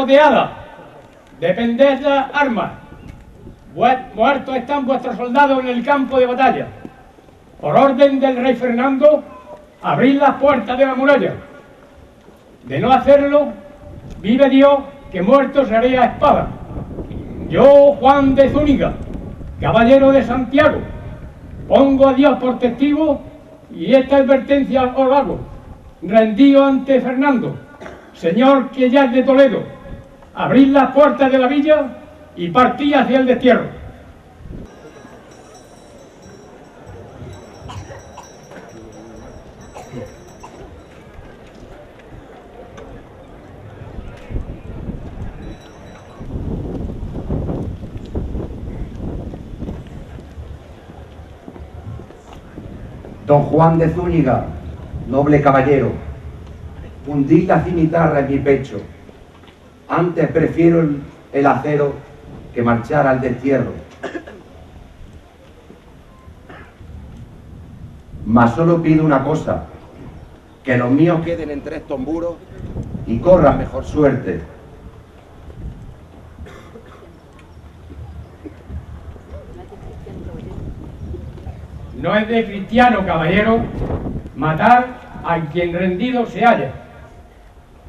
Rodeada. Depended las armas. Muertos están vuestros soldados en el campo de batalla. Por orden del rey Fernando, abrid las puertas de la muralla. De no hacerlo, vive Dios que muerto seré a espada. Yo, Juan de Zúñiga, caballero de Santiago, pongo a Dios por testigo y esta advertencia os hago. Rendido ante Fernando, señor que ya es de Toledo, abrid las puertas de la villa y partí hacia el destierro. Don Juan de Zúñiga, noble caballero, hundí la cimitarra en mi pecho. Antes prefiero el, acero que marchar al destierro. Mas solo pido una cosa, que los míos queden entre estos muros y corran mejor suerte. No es de cristiano, caballero, matar a quien rendido se haya.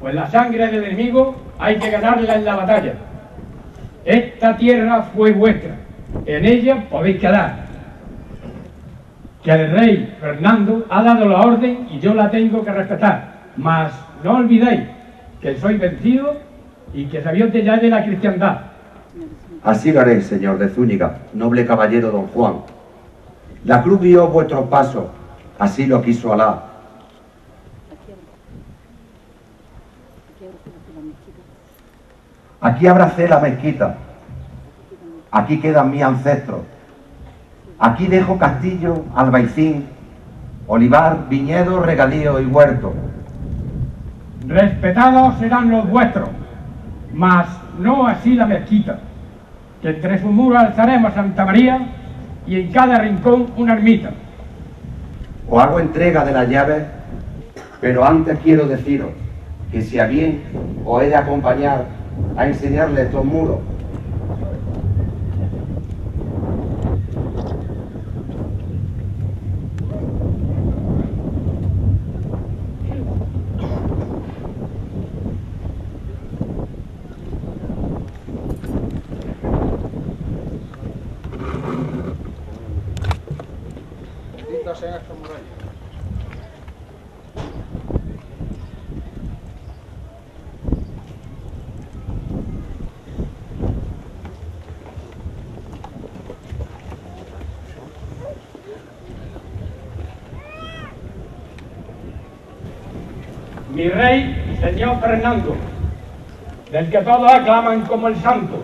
Pues la sangre del enemigo hay que ganarla en la batalla. Esta tierra fue vuestra, en ella podéis quedar. Que el rey Fernando ha dado la orden y yo la tengo que respetar. Mas no olvidéis que soy vencido y que sabiote ya de la cristiandad. Así lo haré, señor de Zúñiga, noble caballero don Juan. La cruz vio vuestros pasos, así lo quiso Alá. Aquí abracé la mezquita, aquí quedan mis ancestros, aquí dejo castillo, albaicín, olivar, viñedo, regalío y huerto. Respetados serán los vuestros, mas no así la mezquita, que entre sus muros alzaremos Santa María y en cada rincón una ermita. Os hago entrega de las llaves, pero antes quiero deciros que si a bien os he de acompañar a enseñarle estos muros Mi rey, señor Fernando, del que todos aclaman como el santo,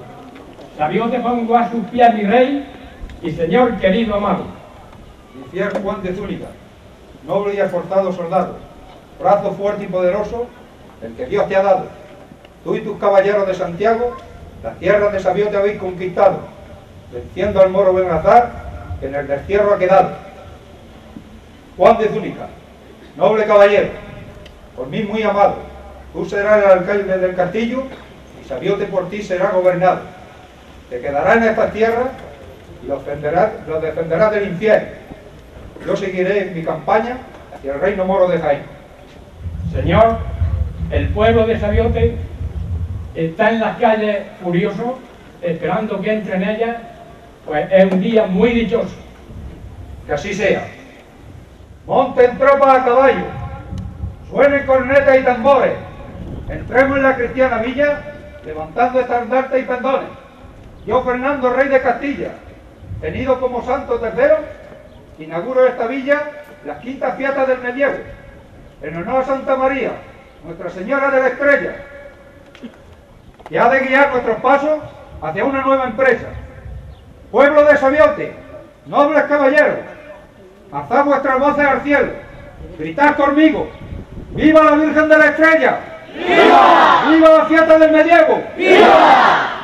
sabio te pongo a sus pies, mi rey y señor querido amado. Mi fiel Juan de Zúñiga, noble y esforzado soldado, brazo fuerte y poderoso, el que Dios te ha dado. Tú y tus caballeros de Santiago, la tierra de Sabio te habéis conquistado, venciendo al moro Benazar, que en el destierro ha quedado. Juan de Zúñiga, noble caballero, por mí muy amado. Tú serás el alcalde del castillo y Sabiote por ti será gobernado. Te quedarás en esta tierra y los defenderás, del infierno. Yo seguiré en mi campaña hacia el reino moro de Jaime. Señor, el pueblo de Sabiote está en las calles furioso, esperando que entre en ellas, pues es un día muy dichoso. Que así sea. Monten tropas a caballo, Suenen cornetas y tambores. Entremos en la cristiana villa, levantando estandartes y pendones. Yo, Fernando, rey de Castilla, tenido como santo tercero, inauguro esta villa, las quintas fiestas del medievo, en honor a Santa María, Nuestra Señora de la Estrella, que ha de guiar nuestros pasos hacia una nueva empresa. Pueblo de Sabiote, nobles caballeros, alzad vuestras voces al cielo, gritad conmigo, ¡Viva la Virgen de la Estrella! ¡Viva! ¡Viva la fiesta del medievo! ¡Viva!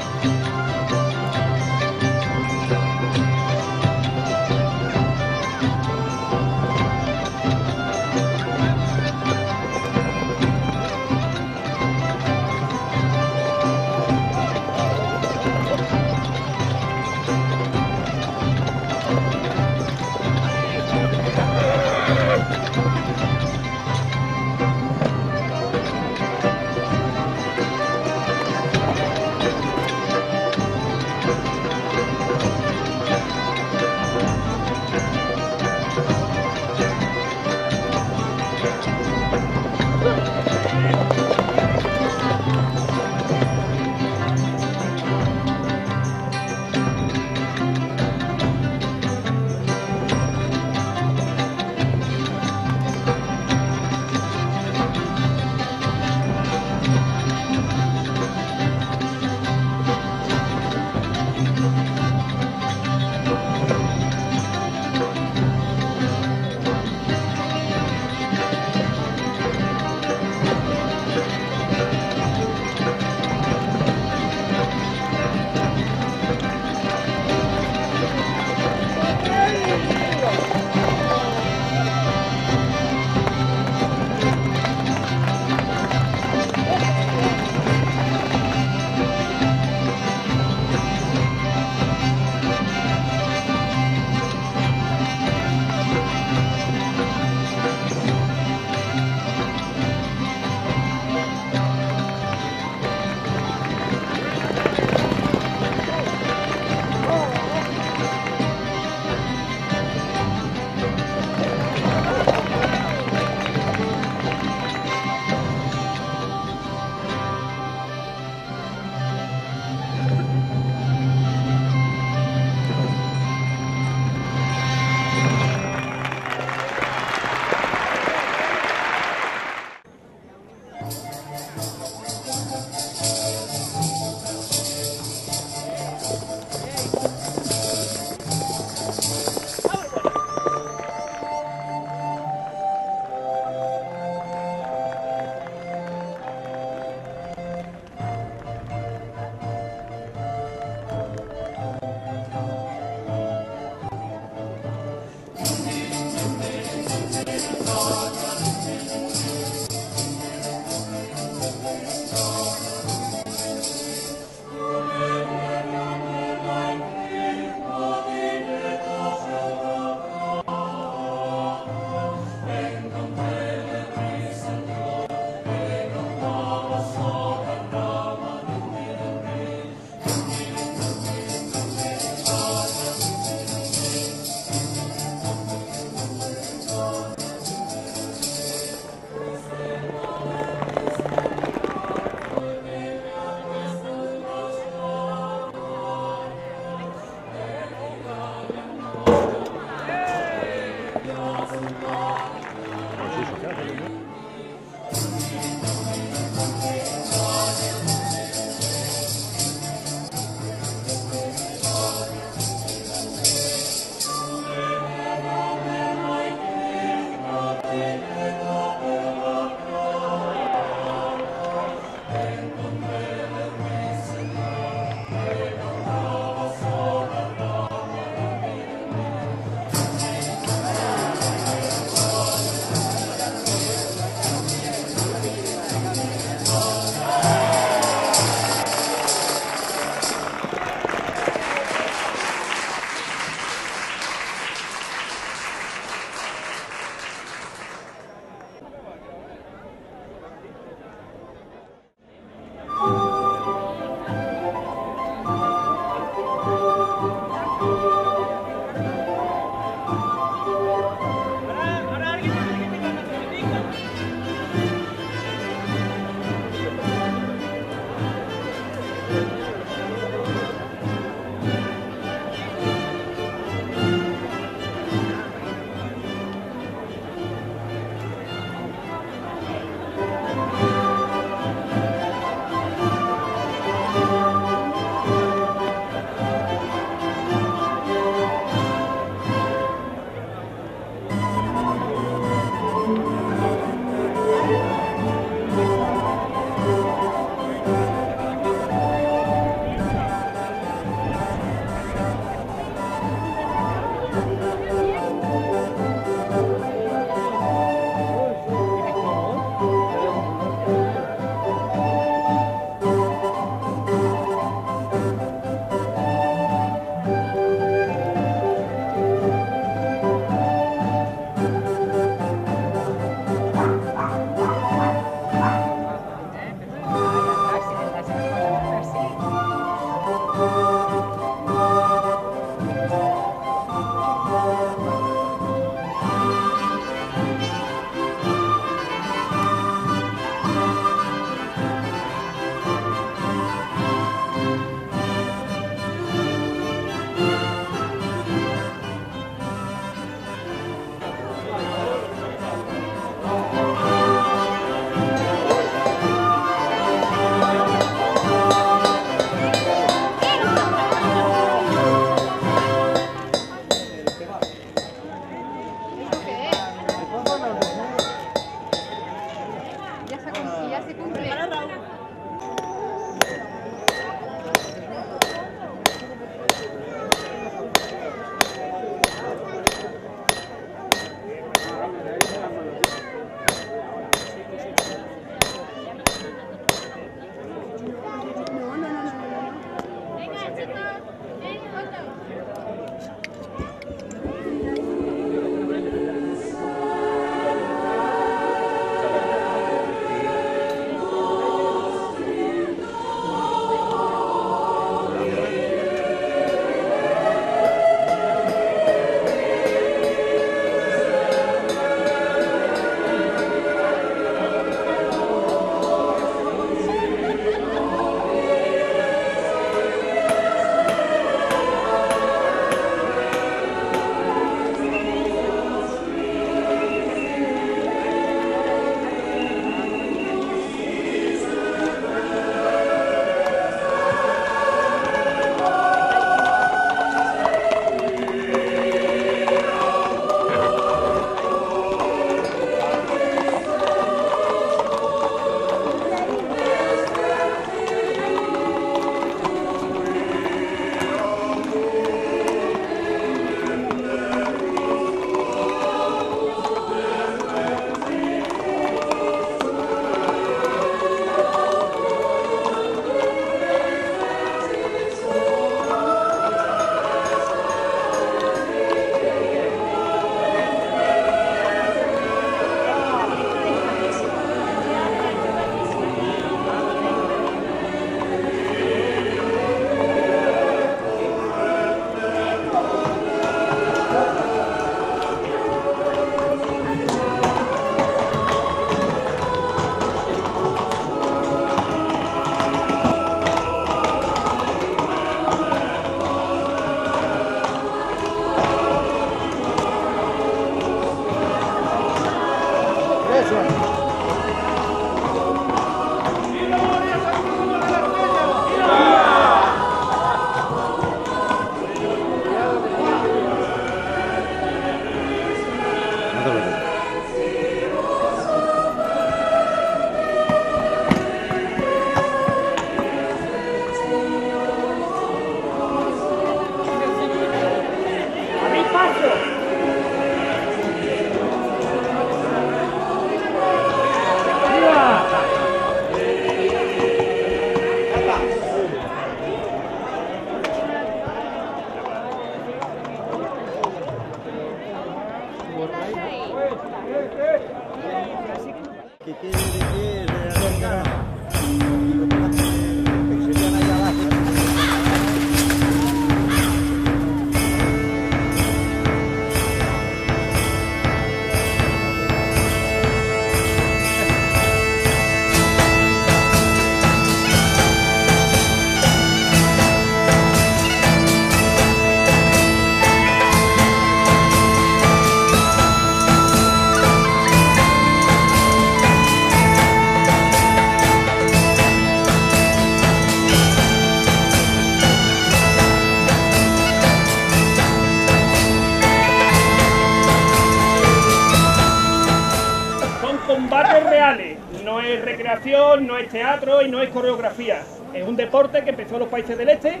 Deporte que empezó en los países del este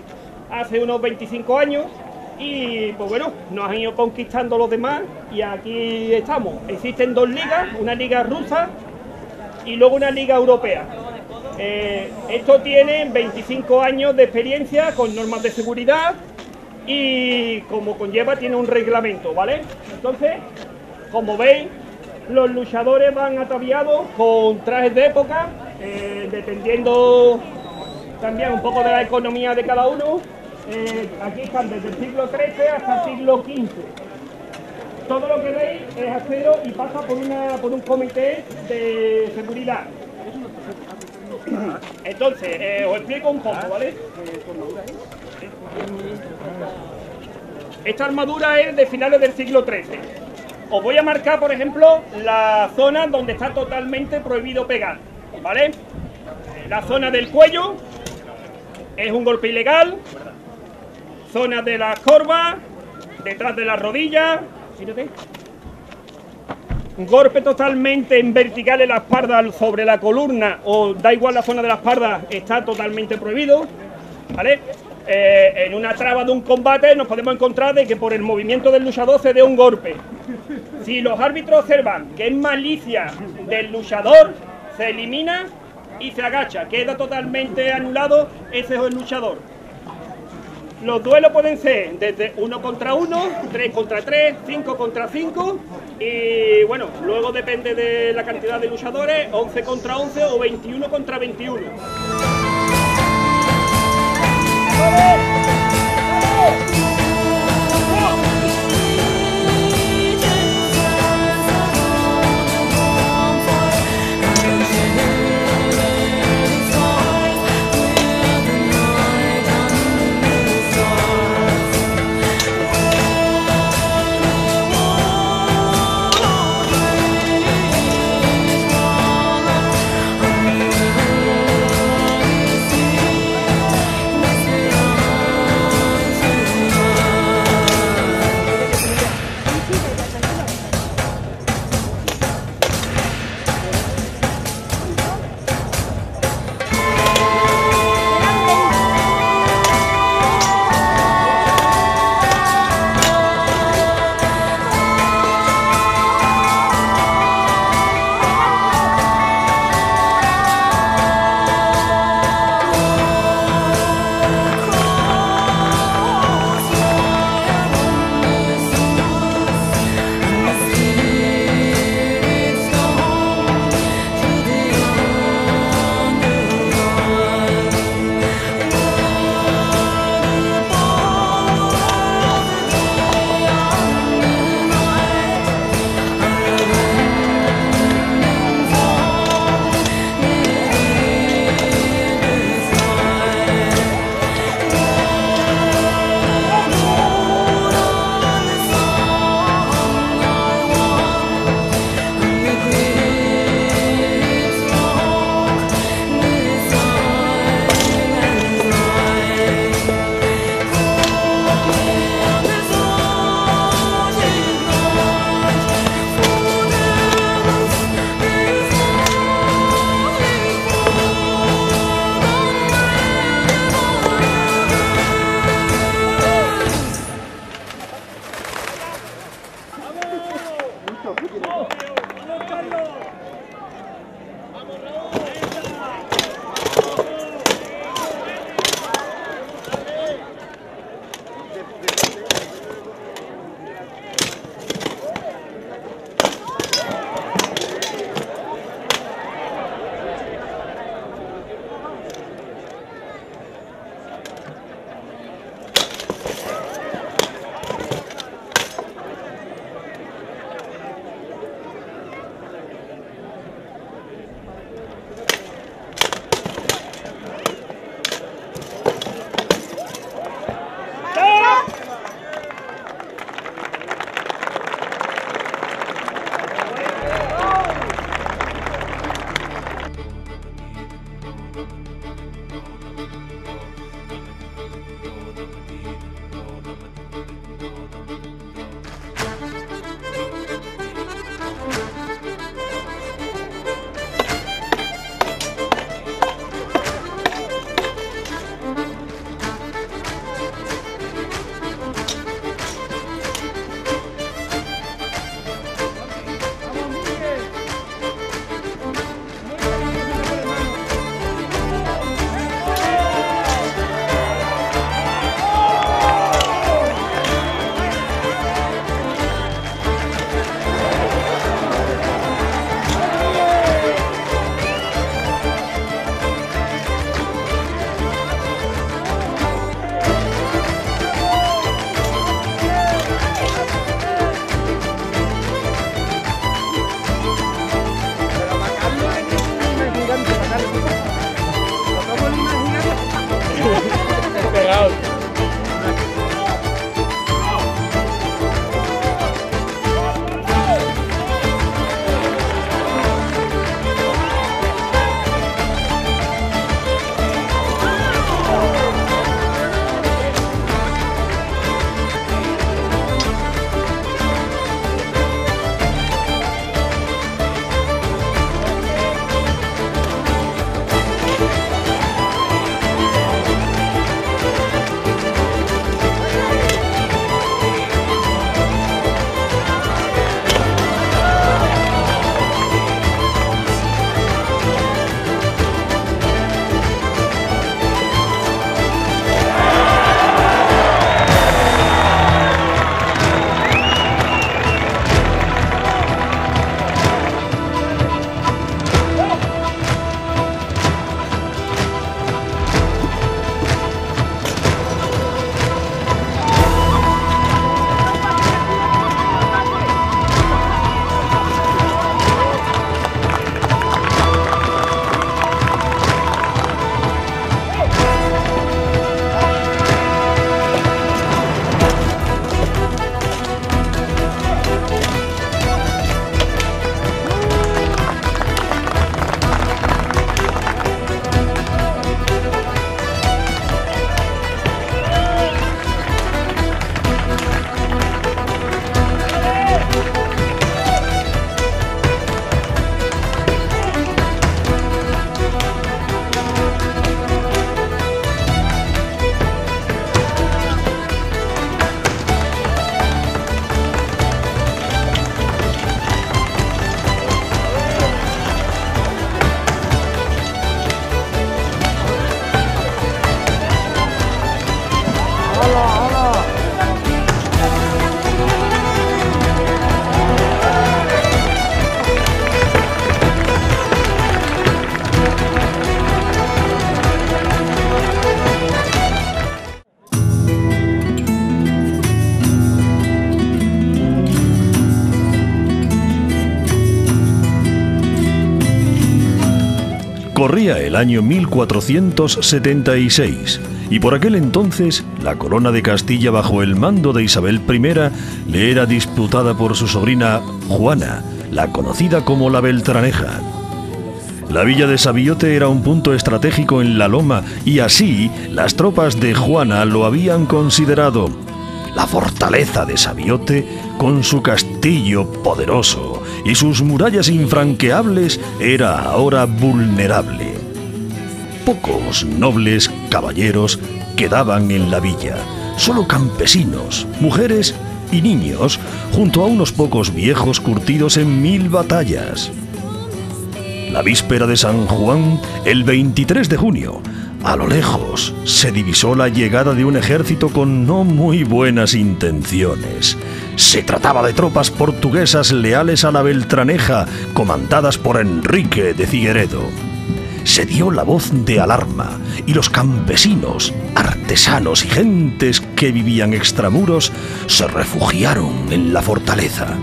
hace unos 25 años y pues bueno, nos han ido conquistando los demás y aquí estamos. Existen dos ligas, una liga rusa y luego una liga europea. Eh, esto tiene 25 años de experiencia con normas de seguridad y como conlleva tiene un reglamento, ¿vale? Entonces, como veis, los luchadores van ataviados con trajes de época, eh, dependiendo también un poco de la economía de cada uno. Eh, aquí están desde el siglo XIII hasta el siglo XV. Todo lo que veis es acero y pasa por, una, por un comité de seguridad. Entonces, eh, os explico un poco, ¿vale? Esta armadura es de finales del siglo XIII. Os voy a marcar, por ejemplo, la zona donde está totalmente prohibido pegar, ¿vale? La zona del cuello es un golpe ilegal. Zona de las corvas, detrás de las rodillas. Fíjate. golpe totalmente en vertical en la espalda sobre la columna o da igual la zona de la espalda, está totalmente prohibido. ¿Vale? Eh, en una traba de un combate nos podemos encontrar de que por el movimiento del luchador se dé un golpe. Si los árbitros observan que es malicia del luchador, se elimina y se agacha. Queda totalmente anulado, ese es el luchador. Los duelos pueden ser desde 1 contra 1, 3 contra 3, 5 contra 5 y bueno, luego depende de la cantidad de luchadores, 11 contra 11 o 21 contra 21. Año 1476 y por aquel entonces la corona de Castilla bajo el mando de Isabel I le era disputada por su sobrina Juana, la conocida como la Beltraneja. La villa de Sabiote era un punto estratégico en la loma y así las tropas de Juana lo habían considerado. La fortaleza de Sabiote, con su castillo poderoso y sus murallas infranqueables, era ahora vulnerable. Pocos nobles caballeros quedaban en la villa, solo campesinos, mujeres y niños, junto a unos pocos viejos curtidos en mil batallas. La víspera de San Juan, el 23 de junio, a lo lejos se divisó la llegada de un ejército con no muy buenas intenciones. Se trataba de tropas portuguesas leales a la Beltraneja, comandadas por Enrique de Figueredo. Se dio la voz de alarma y los campesinos, artesanos y gentes que vivían extramuros se refugiaron en la fortaleza.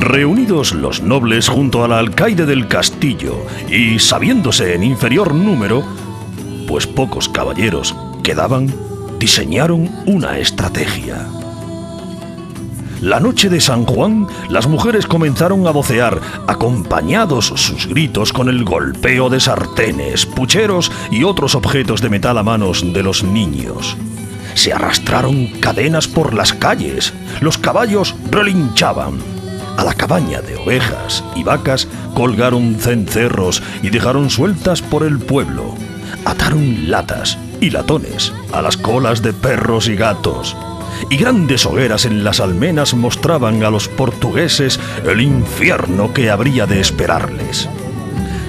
Reunidos los nobles junto al alcaide del castillo y sabiéndose en inferior número, pues pocos caballeros quedaban, diseñaron una estrategia. La noche de San Juan, las mujeres comenzaron a vocear, acompañados sus gritos con el golpeo de sartenes, pucheros y otros objetos de metal a manos de los niños. Se arrastraron cadenas por las calles, los caballos relinchaban, a la cabaña de ovejas y vacas colgaron cencerros y dejaron sueltas por el pueblo. Ataron latas y latones a las colas de perros y gatos. Y grandes hogueras en las almenas mostraban a los portugueses el infierno que habría de esperarles.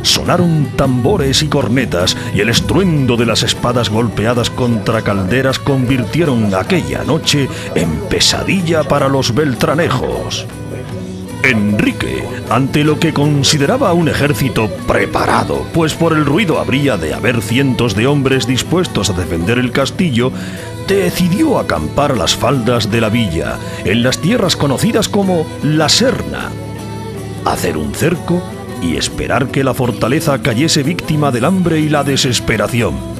Sonaron tambores y cornetas y el estruendo de las espadas golpeadas contra calderas convirtieron aquella noche en pesadilla para los beltranejos. Enrique, ante lo que consideraba un ejército preparado, pues por el ruido habría de haber cientos de hombres dispuestos a defender el castillo, decidió acampar a las faldas de la villa, en las tierras conocidas como La Serna, hacer un cerco y esperar que la fortaleza cayese víctima del hambre y la desesperación.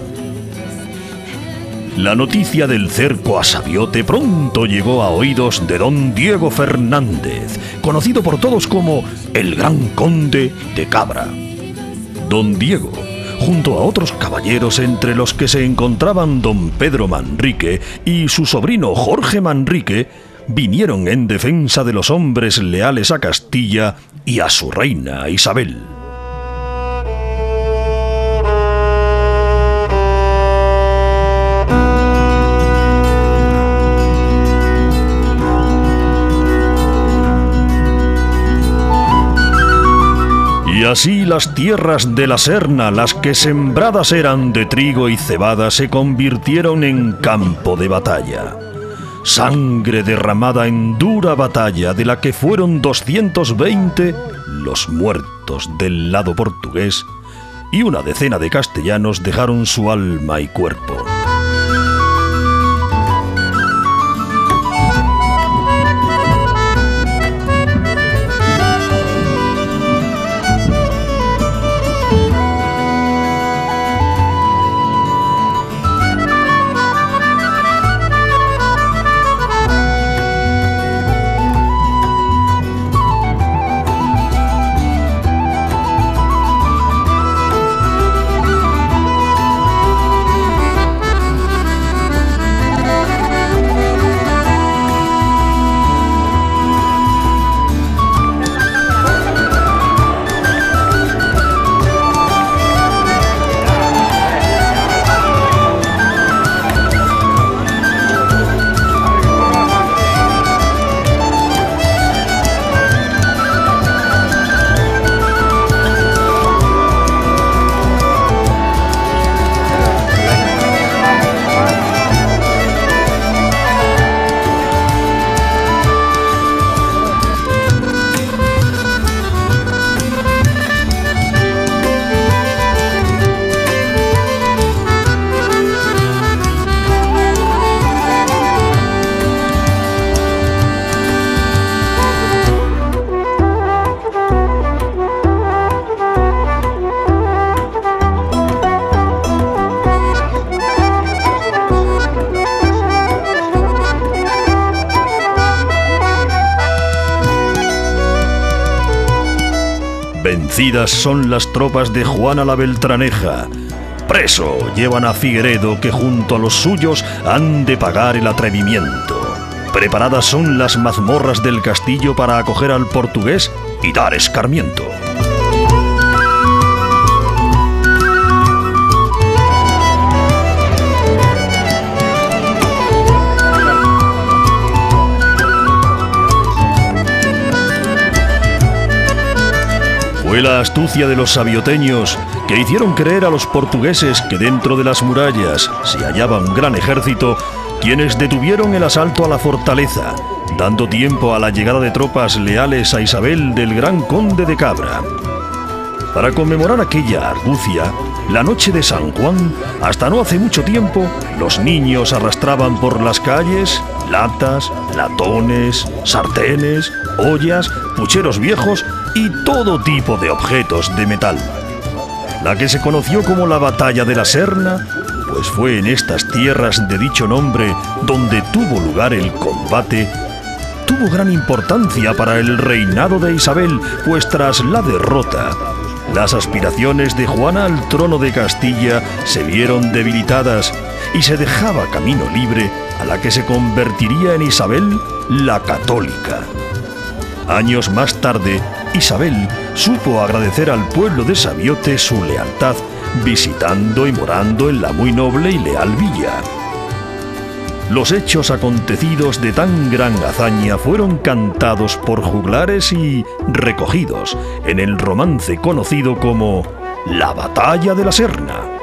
La noticia del cerco a Sabiote pronto llegó a oídos de don Diego Fernández, conocido por todos como el Gran Conde de Cabra. Don Diego, junto a otros caballeros entre los que se encontraban don Pedro Manrique y su sobrino Jorge Manrique, vinieron en defensa de los hombres leales a Castilla y a su reina Isabel. Y así las tierras de la Serna, las que sembradas eran de trigo y cebada, se convirtieron en campo de batalla. Sangre derramada en dura batalla, de la que fueron 220 los muertos del lado portugués, y una decena de castellanos dejaron su alma y cuerpo. Son las tropas de Juana la Beltraneja. Preso llevan a Figueredo que junto a los suyos han de pagar el atrevimiento. Preparadas son las mazmorras del castillo para acoger al portugués y dar escarmiento. Fue la astucia de los sabioteños que hicieron creer a los portugueses que dentro de las murallas se hallaba un gran ejército, quienes detuvieron el asalto a la fortaleza, dando tiempo a la llegada de tropas leales a Isabel del Gran Conde de Cabra. Para conmemorar aquella argucia, la noche de San Juan, hasta no hace mucho tiempo, los niños arrastraban por las calles latas, latones, sartenes, ollas, pucheros viejos y todo tipo de objetos de metal. La que se conoció como la Batalla de la Serna, pues fue en estas tierras de dicho nombre donde tuvo lugar el combate tuvo gran importancia para el reinado de Isabel, pues tras la derrota, las aspiraciones de Juana al trono de Castilla se vieron debilitadas y se dejaba camino libre a la que se convertiría en Isabel la católica. Años más tarde, Isabel supo agradecer al pueblo de Sabiote su lealtad, visitando y morando en la muy noble y leal villa. Los hechos acontecidos de tan gran hazaña fueron cantados por juglares y recogidos en el romance conocido como La Batalla de la Serna.